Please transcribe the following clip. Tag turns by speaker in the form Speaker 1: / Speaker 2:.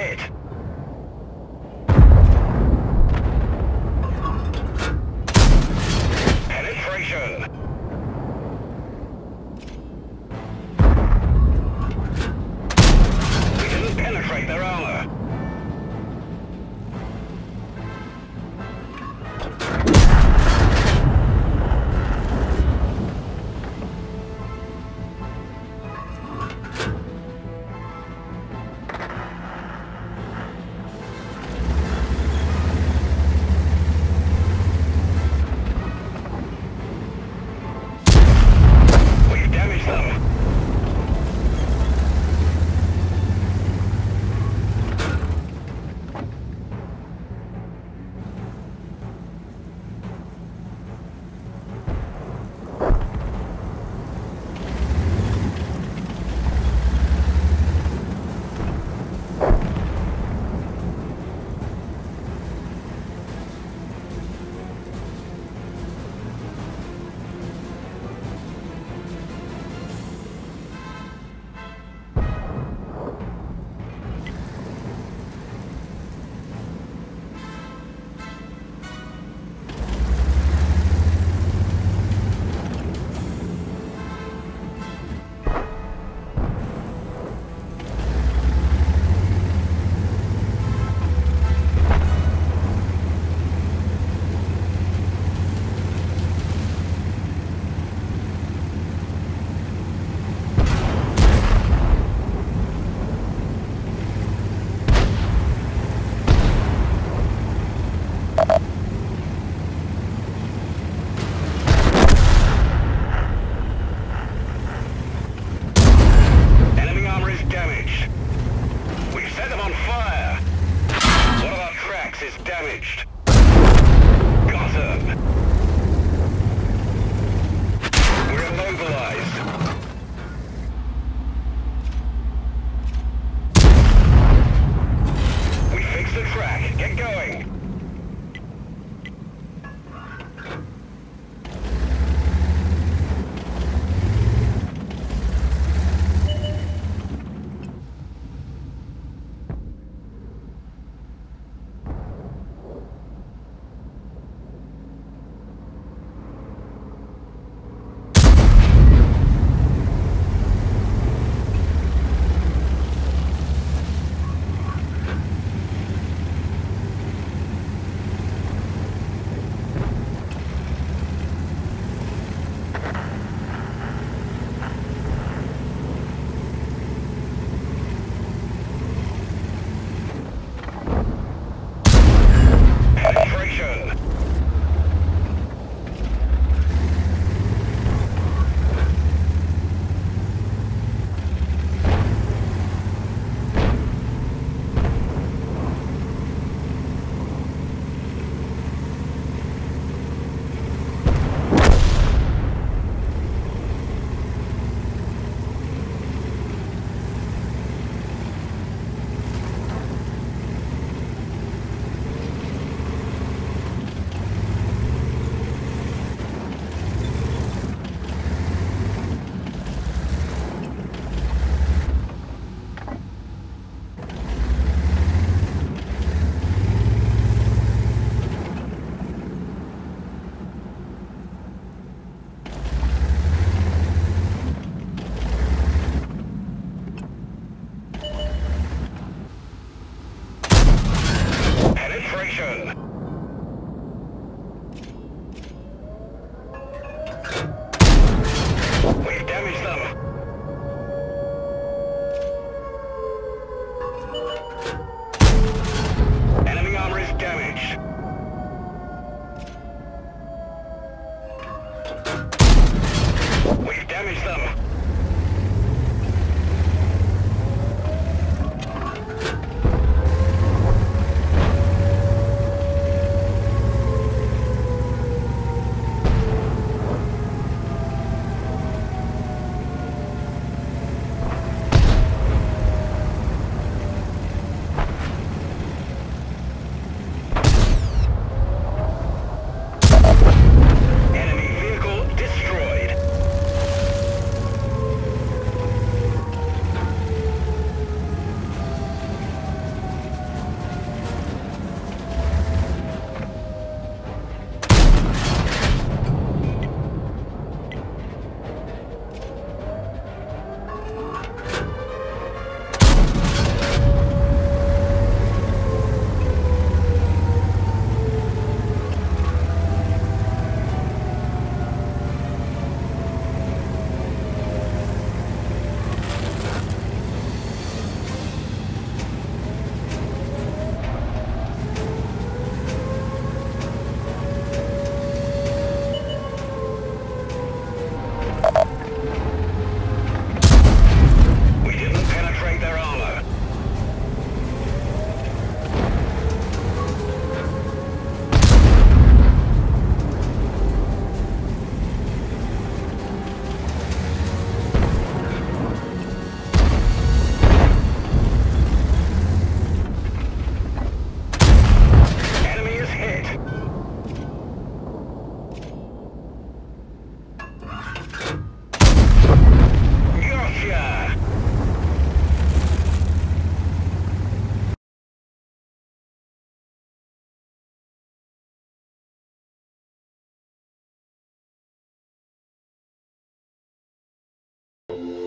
Speaker 1: ahead. You